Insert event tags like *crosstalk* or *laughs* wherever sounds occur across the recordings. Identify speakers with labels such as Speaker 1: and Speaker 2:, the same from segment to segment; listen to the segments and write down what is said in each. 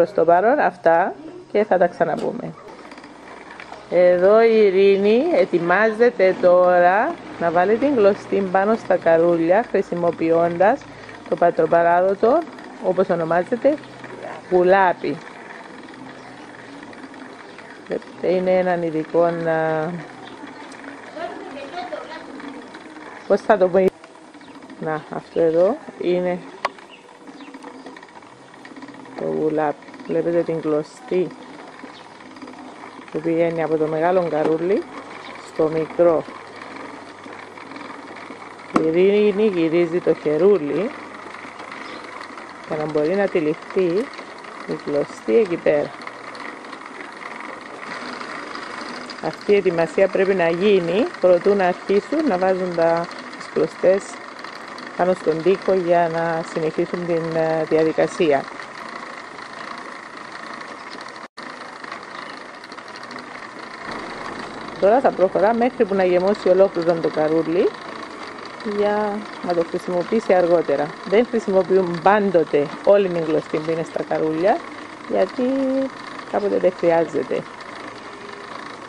Speaker 1: προς το παρόν αυτά και θα τα ξαναπούμε. Εδώ η Ειρήνη ετοιμάζεται τώρα να βάλει την κλωστή πάνω στα καρούλια χρησιμοποιώντας το πατροπαράδοτο όπως ονομάζεται κουλάπι. Είναι έναν ειδικό να... Πώς θα το πω... Να, αυτό εδώ είναι το γουλάπι. Βλέπετε την κλωστή που πηγαίνει από το μεγάλο καρούλι στο μικρό. Η Ειρήνη γυρίζει το χερούλι για να μπορεί να τυλιχθεί η κλωστή εκεί πέρα. Αυτή η ετοιμασία πρέπει να γίνει προτού να αρχίσουν να βάζουν τα κλωστές πάνω στον τοίχο για να συνεχίσουν την ε, διαδικασία. Τώρα θα προχωρά μέχρι που να γεμώσει ολόκληρο το καρούλι για να το χρησιμοποιήσει αργότερα. Δεν χρησιμοποιούν πάντοτε όλη την γλωστή που είναι στα καρούλια γιατί κάποτε δεν χρειάζεται.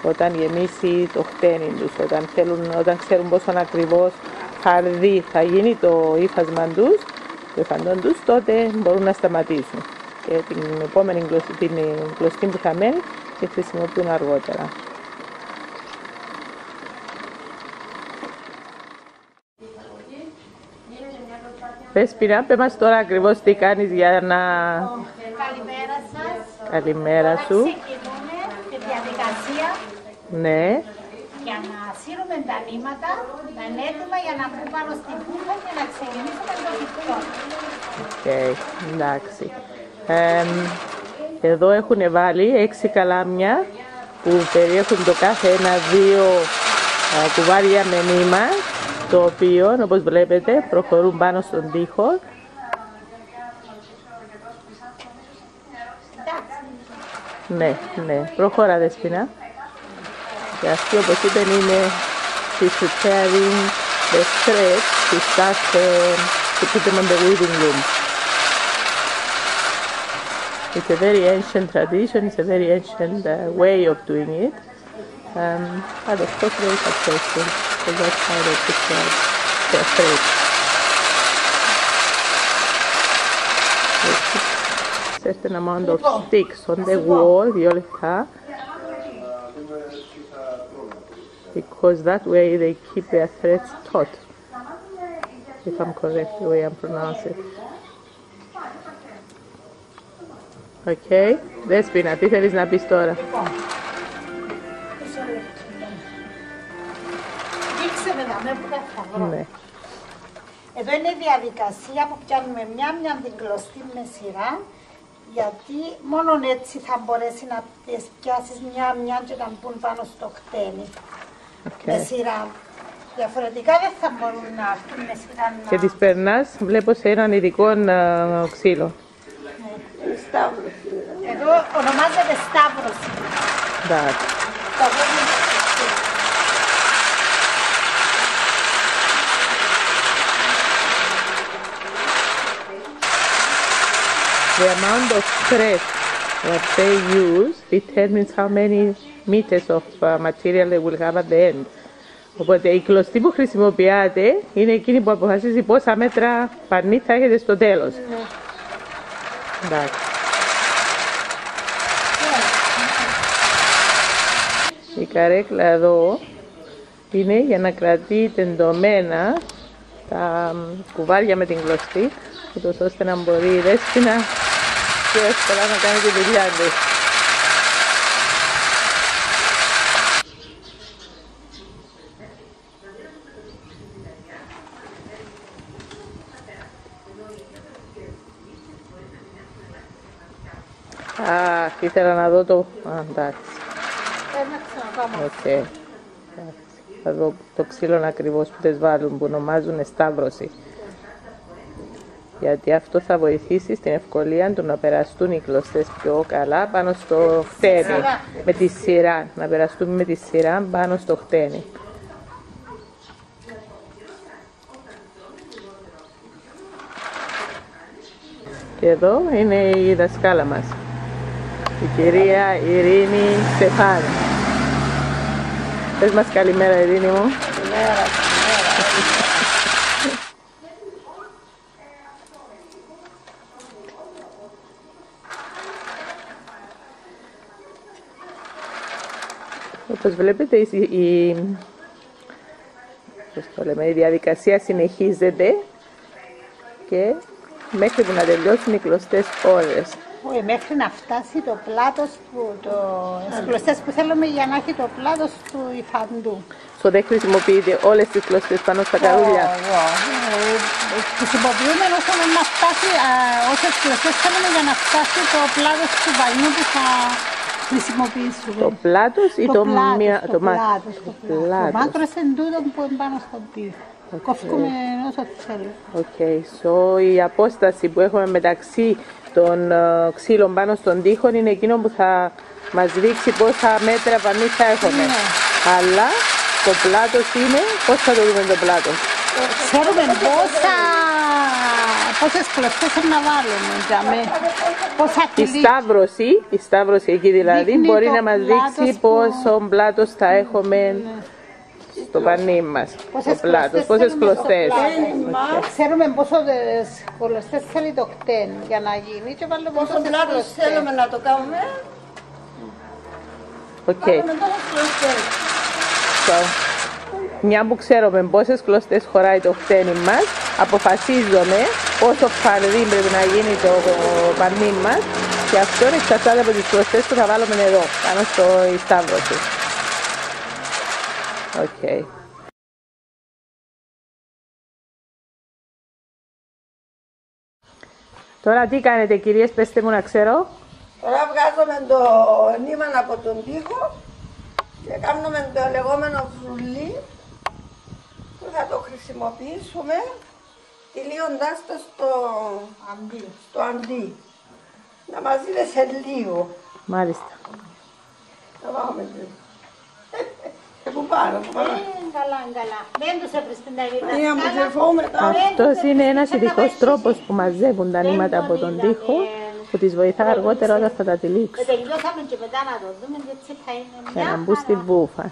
Speaker 1: Όταν γεμίσει το χτένι τους, όταν, θέλουν, όταν ξέρουν πόσο ακριβώς χαρδί θα γίνει το ύφασμα τους, το υφαντών τους, τότε μπορούν να σταματήσουν. Και την επόμενη γλωστή, την γλωστή που θα μένει τη χρησιμοποιούν αργότερα. Πες Πειρά, πες μας τώρα ακριβώς τι κάνεις για να...
Speaker 2: Καλημέρα σας.
Speaker 1: Καλημέρα σου.
Speaker 2: Ξεκινούμε τη διαδικασία
Speaker 1: Ναι.
Speaker 2: για να σύρουμε τα νήματα, να είναι έτοιμα για να μπουν πάνω στην βούφα και να ξεκινήσουμε το υφαντό.
Speaker 1: Οκ, εντάξει. Εμ, εδώ έχουν βάλει έξι καλάμια που περιέχουν το κάθε ένα-δύο κουβάρια με νήμα το οποίο, όπως βλέπετε, προχωράει πάνω στον. Ναι, ναι, Προχωρά Δεσπίνα. Και αυτή, όπως είπαμε, είναι. τη preparing the threads τη start to put them the living room. Είναι μια πολύ ancient tradition, μια πολύ ancient uh, way of doing it. Um, but of course very successful. So that's how they prepare their thread. They put certain amount of sticks on the wall, violeta, because that way they keep their threads taut. If I'm correct the way I'm pronouncing it. Okay, Δέσποινα, τι θέλεις να πεις τώρα.
Speaker 2: Δείξε με δαμέ που δεν θα βρω.
Speaker 1: Ναι.
Speaker 2: Εδώ είναι η διαδικασία που πιάνουμε μια-μια την κλωστή με σειρά γιατί μόνο έτσι θα μπορέσει να τις πιάσεις μια-μια και να μπουν πάνω στο χτένι με
Speaker 1: Okay.
Speaker 2: σειρά. Διαφορετικά δεν θα μπορούν να έρθουν με σειρά να...
Speaker 1: Και τις περνάς, βλέπω σε έναν ειδικό ε, ξύλο.
Speaker 2: Εδώ ονομάζεται Σταύρωση.
Speaker 1: Εντάξει.
Speaker 2: Το βρίσκουμε στο
Speaker 1: The amount of thread that they use determines how many meters of uh, material they will have at the end. Οπότε η κλωστή που χρησιμοποιάτε είναι εκείνη που αποφασίζει πόσα μέτρα πανί θα έχετε στο τέλος. Εντάξει. Η καρέκλα εδώ είναι για να κρατεί τεντωμένα τα μ, κουβάρια με την κλωστή, ούτως ώστε να μπορεί η Δέσποινα πιο εύκολα να κάνει τη δουλειά της. Αχ, ήθελα να δω το... Α, εντάξει.
Speaker 2: Ένα ξαναπάμε.
Speaker 1: Οκ. Εντάξει. Θα δω το ξύλο ακριβώς που τις βάλουν, που ονομάζουν σταύρωση. Γιατί αυτό θα βοηθήσει στην ευκολία του να περαστούν οι κλωστές πιο καλά πάνω στο χτένι.
Speaker 2: σειρά.
Speaker 1: Με τη σειρά. Να περαστούν με τη σειρά πάνω στο χτένι. Και εδώ είναι η δασκάλα μας. Η κυρία Ειρήνη Στεφάνη. Πες μας καλημέρα Ειρήνη μου.
Speaker 2: Καλημέρα, καλημέρα.
Speaker 1: Όπως βλέπετε η, η, πώς το λέμε, η διαδικασία συνεχίζεται και μέχρι που να τελειώσουν οι κλωστές ώρες.
Speaker 2: Όχι, μέχρι να φτάσει το πλάτος που το... τις κλωστές που θέλουμε για να έχει το πλάτος του υφαντού.
Speaker 1: So δεν χρησιμοποιείτε όλες τις κλωστές πάνω στα καρούλια.
Speaker 2: Ε, Χρησιμοποιούμε όσο να φτάσει, α, όσες κλωστές θέλουμε για να φτάσει το πλάτος του βαϊνού που θα χρησιμοποιήσουμε.
Speaker 1: Το πλάτος ή το,
Speaker 2: πλάτος,
Speaker 1: μία,
Speaker 2: το,
Speaker 1: το μάτ-
Speaker 2: πλάτος, το πλάτος. Το
Speaker 1: πλάτος.
Speaker 2: μάκρος είναι τούτο που είναι πάνω στον τοίχο. Κόφουμε όσο θέλουμε.
Speaker 1: OK, so η απόσταση που έχουμε μεταξύ των ε, ξύλων πάνω στον τοίχο είναι εκείνο που θα μας δείξει πόσα μέτρα πανί θα έχουμε.
Speaker 2: Ναι.
Speaker 1: Αλλά το πλάτος είναι, πώς θα το δούμε το πλάτος.
Speaker 2: Ξέρουμε πόσα, πόσες κλωστές να βάλουμε, για με, πόσα
Speaker 1: Η
Speaker 2: κιλί.
Speaker 1: σταύρωση, η σταύρωση εκεί δηλαδή
Speaker 2: Δείχνει
Speaker 1: μπορεί
Speaker 2: το
Speaker 1: να μας
Speaker 2: πλάτος
Speaker 1: δείξει
Speaker 2: που-
Speaker 1: πόσο πλάτος θα έχουμε στο πανί μας. Το πλάτος, πόσες
Speaker 2: θέλουμε στο
Speaker 1: κλωστές.
Speaker 2: πλάτος. Ξέρουμε πόσο τις κλωστές θέλει το κτένι για να γίνει και βάλουμε
Speaker 3: Πόσο
Speaker 2: πόσες
Speaker 3: πλάτος
Speaker 2: κλωστές.
Speaker 3: θέλουμε να το κάνουμε,
Speaker 1: Οκ.
Speaker 3: κάνουμε τόσες κλωστές.
Speaker 1: So, μια που ξέρουμε πόσες κλωστές χωράει το χτένι μας, αποφασίζουμε πόσο φαρδύ πρέπει να γίνει το πανί μας και αυτό εξαρτάται από τις κλωστές που θα βάλουμε εδώ, πάνω στο η σταύρωση. Οκ. Τώρα τι κάνετε κυρίες, πέστε μου να ξέρω.
Speaker 3: Τώρα βγάζουμε το νήμα από τον τοίχο και κάνουμε το λεγόμενο φρουλί που θα το χρησιμοποιήσουμε τελειώνοντας το στο,
Speaker 2: Αντί.
Speaker 3: στο αντί. Να μας δείτε σε λίγο.
Speaker 1: Μάλιστα.
Speaker 3: Να πάμε και. Και πού πάνω, πού πάνω.
Speaker 2: Ε, Καλά, καλά. Δεν τους έβρις την ταγίδα.
Speaker 3: Μία μου τρεφώ μετά.
Speaker 1: Αυτός είναι ένας ειδικός τρόπος που μαζεύουν τα νήματα από τον τοίχο που τις βοηθά αργότερα όταν θα τα τυλίξουν
Speaker 2: Τελειώσαμε και μετά να το δούμε και έτσι θα είναι
Speaker 1: για
Speaker 2: μια
Speaker 1: να μπουν στη
Speaker 2: χαρά.
Speaker 1: βούφα.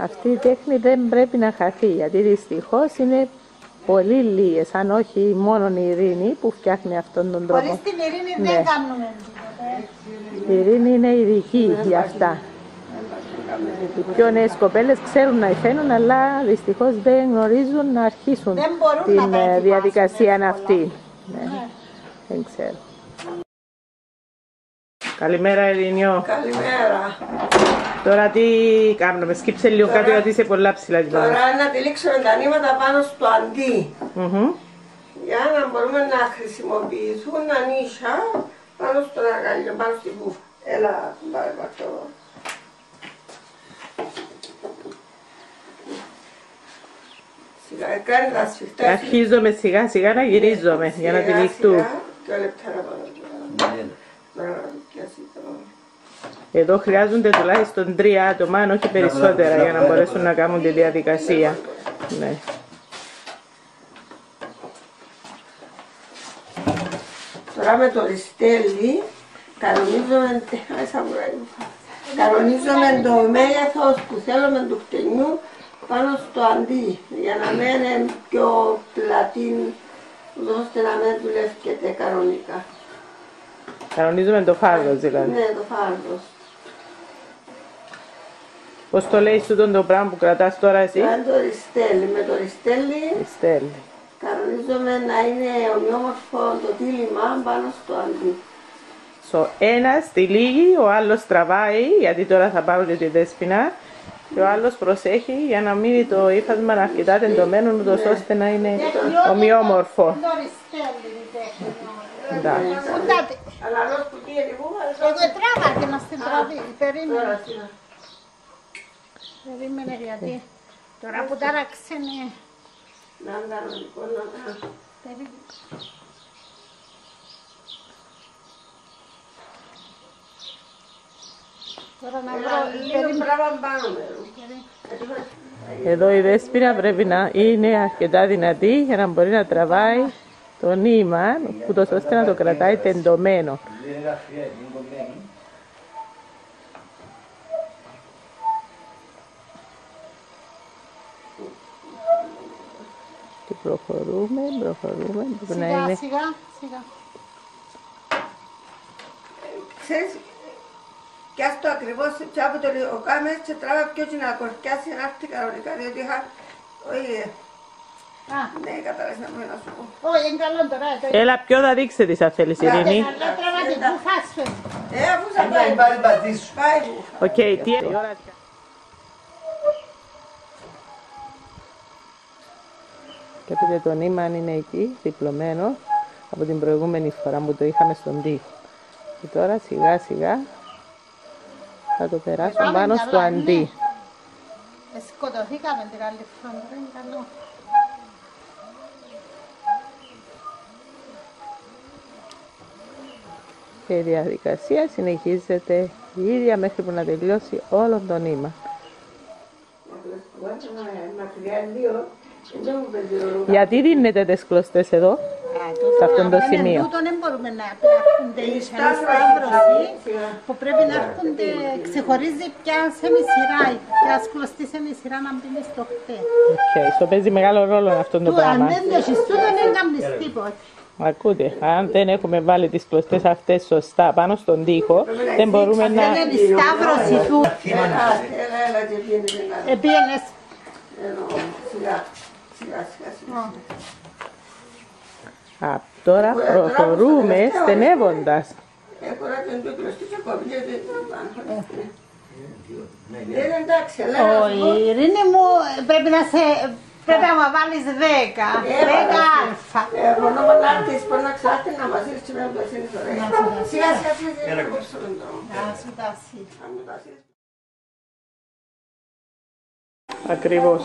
Speaker 1: Αυτή η τέχνη δεν πρέπει να χαθεί γιατί δυστυχώς είναι πολύ λίγες, αν όχι μόνο η Ειρήνη που φτιάχνει αυτόν τον τρόπο.
Speaker 2: Χωρίς την ειρήνη
Speaker 1: Ναι.
Speaker 2: δεν κάνουμε τίποτα.
Speaker 1: Η Ειρήνη είναι ειδική για αυτά. Οι πιο νέες κοπέλες ξέρουν να υφαίνουν, αλλά δυστυχώς δεν γνωρίζουν να αρχίσουν
Speaker 2: Δεν μπορούν να
Speaker 1: την
Speaker 2: τα
Speaker 1: ε,
Speaker 2: ετοιμάσουν
Speaker 1: διαδικασία
Speaker 2: εύκολα.
Speaker 1: αυτή. Ναι. Δεν ξέρω. Καλημέρα Ειρήνιο.
Speaker 3: Καλημέρα.
Speaker 1: Τώρα τι κάνουμε, σκύψε λίγο κάτω γιατί είσαι πολλά ψηλά την
Speaker 3: Τώρα να τυλίξουμε τα νήματα πάνω στο αντί.
Speaker 1: Μμμ.
Speaker 3: για να μπορούμε να χρησιμοποιηθούν ανίσια πάνω στον αργαλείο, πάνω στην κούφα. Έλα, πάρε αυτό. Σιγά, κάνει τα σφιχτά.
Speaker 1: Αρχίζουμε σιγά σιγά να γυρίζουμε για να
Speaker 3: Σιγά,
Speaker 1: τυλιχτούν.
Speaker 3: σιγά. Δύο λεπτά να πάω. Τώρα να πιάσει το...
Speaker 1: Εδώ χρειάζονται τουλάχιστον τρία άτομα, αν όχι περισσότερα, για να μπορέσουν να κάνουν τη διαδικασία. Ναι.
Speaker 3: Τώρα με το ριστέλι κανονίζουμε, Άισα μου, ρε. κανονίζουμε το μέγεθος που θέλουμε του χτενιού πάνω στο αντί για να μην είναι πιο πλατή ώστε να μην δουλεύκεται κανονικά.
Speaker 1: Κανονίζουμε το φάρδος δηλαδή.
Speaker 3: Ναι, το φάρδος.
Speaker 1: Πώς το λέει τούτο το πράγμα που κρατάς τώρα εσύ;
Speaker 3: Αν το ριστέλι, με το ριστέλι
Speaker 1: Στέλνει.
Speaker 3: κανονίζουμε να είναι ομοιόμορφο το τύλιμα πάνω στο αντί.
Speaker 1: So, ένας τυλίγει, ο άλλος τραβάει, γιατί τώρα θα πάρω και τη δέσποινα, και ο άλλος προσέχει για να μείνει το ύφασμα αρκετά τεντωμένο, ούτως ώστε να είναι ομοιόμορφο.
Speaker 2: Το ριστέλι η τέχνη.
Speaker 1: Εντάξει.
Speaker 2: Ούντατε.
Speaker 3: Αλλά άλλο που τι είναι,
Speaker 2: Εγώ τράβα και να στην τραβεί. Περίμενε.
Speaker 3: Τώρα σιγά.
Speaker 2: Περίμενε γιατί. Τώρα που τάραξε ναι.
Speaker 3: Να είναι κανονικό, να είναι.
Speaker 2: Τώρα να
Speaker 3: Ένα
Speaker 2: βρω,
Speaker 3: λίγο πράγμα πάνω μέρου.
Speaker 1: Εδώ η δέσποινα πρέπει να είναι αρκετά δυνατή για να μπορεί να τραβάει το νήμα, ούτως ώστε να το κρατάει τεντωμένο. Και προχωρούμε, προχωρούμε, πρέπει να
Speaker 2: σιγά,
Speaker 1: είναι
Speaker 2: σιγά, σιγά.
Speaker 3: Ξέρεις, κι ας το ακριβώς και από το λίγο κάμε και τράβα πιο και να κορκιάσει να έρθει κανονικά, διότι είχα... Όχι,
Speaker 2: Α,
Speaker 3: ναι, κατάλαβες να μην να σου πω.
Speaker 2: όχι, είναι καλό τώρα. το-
Speaker 1: Έλα, ποιο θα δείξετε της αν θέλεις, Ειρήνη.
Speaker 2: Αλλά τραβά την κουφά σου.
Speaker 3: Ε, αφού θα πάει,
Speaker 4: πάλι πατήσου.
Speaker 3: πάει που.
Speaker 1: Οκ, τι η ώρα Βλέπετε το νήμα αν είναι εκεί, διπλωμένο από την προηγούμενη φορά που το είχαμε στον τοίχο. Και τώρα σιγά σιγά θα το περάσω
Speaker 2: Πάμε
Speaker 1: πάνω
Speaker 2: καλά,
Speaker 1: στο
Speaker 2: ναι.
Speaker 1: αντί.
Speaker 2: Ε, Σκοτωθήκαμε την άλλη φορά, τώρα είναι καλό.
Speaker 1: Και η διαδικασία συνεχίζεται η ίδια μέχρι που να τελειώσει όλο το νήμα.
Speaker 3: Μακριά δύο, δεν μου παίζει ρόλο.
Speaker 1: Γιατί δίνετε τις κλωστές εδώ, σε αυτό το σημείο;
Speaker 2: Τούτο δεν μπορούμε να έρχονται η σταύρωση που πρέπει να έρχονται, ξεχωρίζει ποια σε σειρά, ποια κλωστή σε σειρά να μπει στο χτέ.
Speaker 1: Okay, στο παίζει μεγάλο ρόλο αυτό το
Speaker 2: Του αν
Speaker 1: πράγμα.
Speaker 2: δεν το έχεις τούτο δεν κάνεις τίποτα.
Speaker 1: Ακούτε, αν δεν έχουμε βάλει τις κλωστές αυτές σωστά πάνω στον τοίχο, δεν μπορούμε να...
Speaker 2: Δεν είναι η σταύρωση του.
Speaker 3: Έλα, έλα, έλα και πήγαινε να
Speaker 2: Επίενες
Speaker 3: Εννοώ, σιγά, σιγά, σιγά, σιγά.
Speaker 1: Α, τώρα προχωρούμε στενεύοντας.
Speaker 3: Έχω ράξει το κλωστή και κόβει γιατί δεν πάνω. Είναι εντάξει, αλλά
Speaker 2: Ο Ειρήνη μου πρέπει να σε... Πρέπει να μου βάλεις δέκα. Δέκα αλφα.
Speaker 3: Ε, μόνο με να έρθεις πάνω να ξάρθει να μας δεις και να το ασύνεις ωραία. Σιγά, σιγά, σιγά,
Speaker 4: Έλα,
Speaker 3: σιγά,
Speaker 4: κολλά.
Speaker 3: σιγά,
Speaker 2: Να σου δώσει.
Speaker 3: να μου τα ασύνεις.
Speaker 1: Ακριβώς.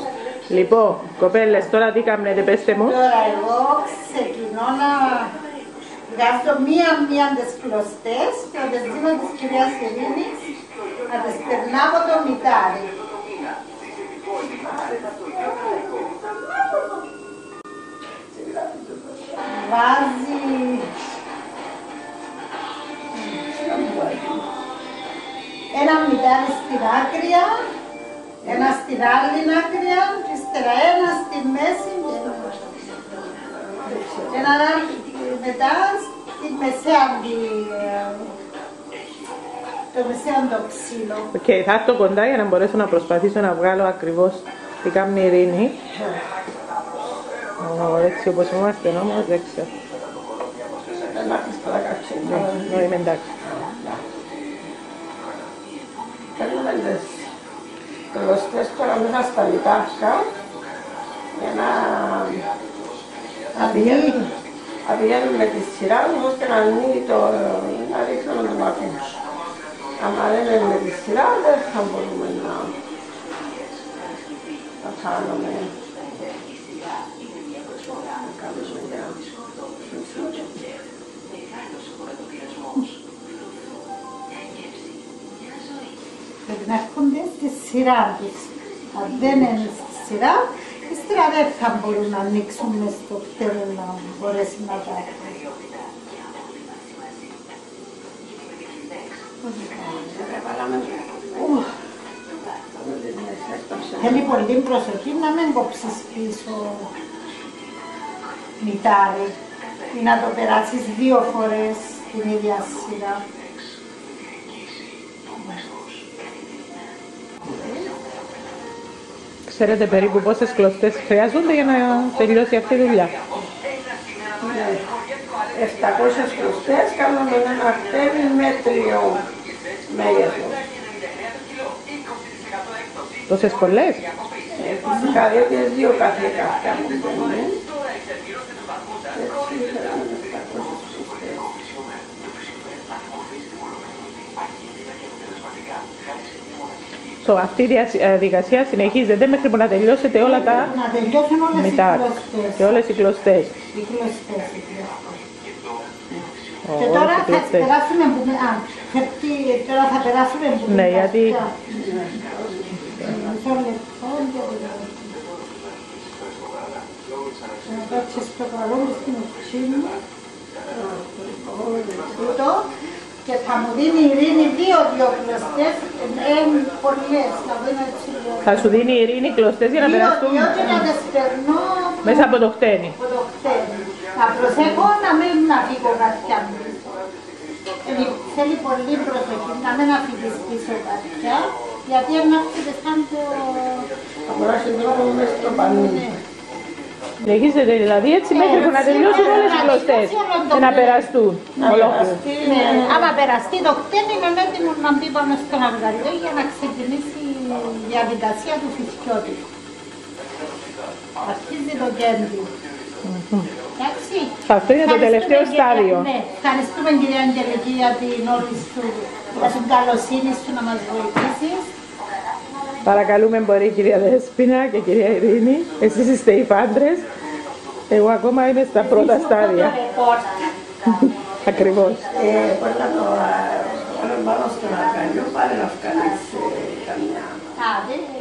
Speaker 1: Λοιπόν, κοπέλες, τώρα τι κάνετε, πέστε μου.
Speaker 2: Τώρα εγώ ξεκινώ να βγάζω μία-μία τις κλωστές και να τις δίνω της κυρίας Ειρήνης να τις περνάω από το μητάρι. Βάζει ένα μητάρι στην άκρια, ένα στην άλλη άκρια και ύστερα ένα στη μέση και ένα και ένα άλλο μετά στη μεσαία τη- το μεσαίο το ξύλο.
Speaker 1: Οκ, θα έρθω κοντά για να μπορέσω να προσπαθήσω να βγάλω ακριβώς τι κάνει η Ειρήνη. Ω, έτσι όπως είμαστε όμως, δεν ξέρω.
Speaker 3: Δεν άρχισε τώρα καψίνο.
Speaker 1: Ναι, είμαι εντάξει.
Speaker 3: Τώρα μέσα στα λιτάρια για να να πηγαίνουν- να πηγαίνουν με τη σειρά τους ώστε να ανοίγει το, να ρίχνουμε το μάτι μας. Αν δεν είναι με τη σειρά δεν θα μπορούμε να, να κάνουμε. Να κάνουμε για-
Speaker 2: Πρέπει να έρχονται στη σειρά τους. Αν δεν είναι στη σειρά, ύστερα δεν θα μπορούν να ανοίξουν μες στο τέλος να μπορέσει να τα έχουν. Θέλει πολύ προσοχή να μην κόψεις πίσω μητάρι ή να το περάσεις δύο φορές την ίδια σειρά.
Speaker 1: Ξέρετε περίπου πόσες κλωστές χρειάζονται για να τελειώσει αυτή η δουλειά.
Speaker 3: 700 κλωστές κάνουμε ένα αρτέρι μέτριο μέγεθος.
Speaker 1: Τόσες πολλές;
Speaker 3: Ε, Φυσικά, διότι είναι δύο κάθε καφέ μου μπαίνουν. Έτσι, θέλαμε 700 κλωστές.
Speaker 1: So, αυτή η διαδικασία συνεχίζεται μέχρι που να τελειώσετε όλα τα
Speaker 2: Να τελειώσουν όλες οι
Speaker 1: μητάρ
Speaker 2: κλωστές.
Speaker 1: και όλες οι κλωστές.
Speaker 2: Οι κλωστές, οι κλωστές.
Speaker 1: Ω,
Speaker 2: Και
Speaker 1: όλες
Speaker 2: τώρα
Speaker 1: οι
Speaker 2: θα
Speaker 1: κλωστές.
Speaker 2: περάσουμε που... Α, φεύγει- τώρα θα περάσουμε που...
Speaker 1: Ναι, γιατί-
Speaker 2: Μισό λεπτό, για το- Να κάτσεις το καλό μου στην ουξίνη. Τούτο. Και θα μου δίνει η Ειρήνη δύο-δύο κλωστές, ε, πολλές, να δω έτσι λίγο.
Speaker 1: Θα σου δίνει η ειρήνη κλωστές για να περαστούν
Speaker 2: Δύο-δύο και να τις περνώ
Speaker 1: μέσα από το χτένι.
Speaker 2: από το χτένι. Να προσέχω να μην να φύγω καρδιά μου. Ε, Θέλει πολύ προσοχή να μην αφήσεις πίσω καρδιά, γιατί αν άρχισες σαν το...
Speaker 3: Θα περάσει δρόμο μέσα στο πανί.
Speaker 2: Ναι.
Speaker 1: Συνεχίζεται δηλαδή έτσι μέχρι που να τελειώσουν όλες οι κλωστές και να περαστούν ολόκληρο.
Speaker 2: Ναι, άμα περαστεί το χτένι είναι έτοιμο να μπει πάνω στον αυγαριό για να ξεκινήσει η διαδικασία του φυσιώτη. Αρχίζει το κέντρο. Εντάξει.
Speaker 1: Αυτό είναι το
Speaker 2: Ευχαριστούμε,
Speaker 1: τελευταίο
Speaker 2: κυρία-
Speaker 1: στάδιο.
Speaker 2: Ναι, ευχαριστούμε κυρία Αγγελική για την όλη σου, για την καλοσύνη σου να μας βοηθήσεις.
Speaker 1: Παρακαλούμε μπορεί η κυρία Δέσποινα και η κυρία Ειρήνη. Εσείς είστε οι φάντρες. Εγώ ακόμα είμαι στα πρώτα στάδια.
Speaker 2: Το ρεπόρτ. *laughs*
Speaker 1: Ακριβώς.
Speaker 3: Ε, Μπορεί να το βάλω πάνω στον αγκαλιό, πάλι να βγάλεις ε, καμιά.
Speaker 2: Α, δεν είναι.